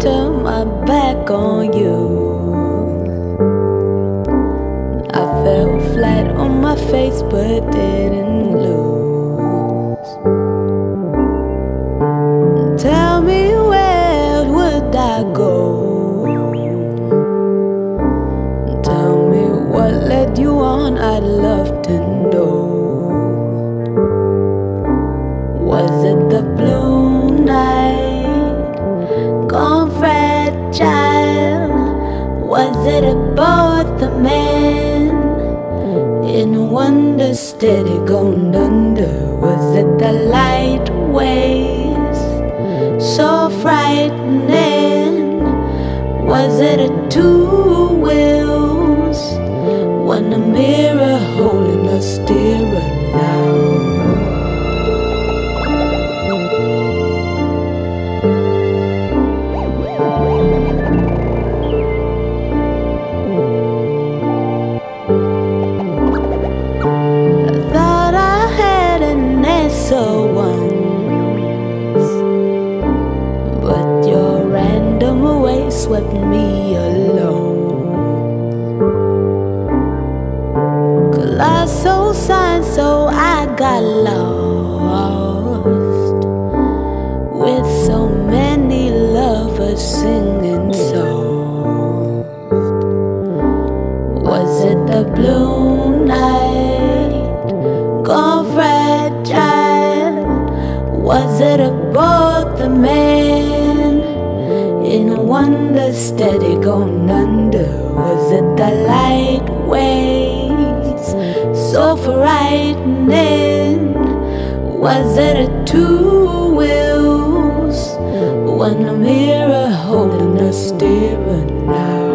turn my back on you. I fell flat on my face, but didn't lose. Tell me where would I go? Tell me what led you on. I'd love to know. Was it the blue night? Was it about the man in wonder steady gone under? Was it the light waves so frightening? Was it a two wheels? One a mirror holding a steerer swept me alone. Colossal sign, so I got lost with so many lovers singing songs. Was it the blue night gone fragile? Was it about the man in a wonder steady gone under? Was it the light waves so frightening? Was it a two wheels? One mirror holding us steering now.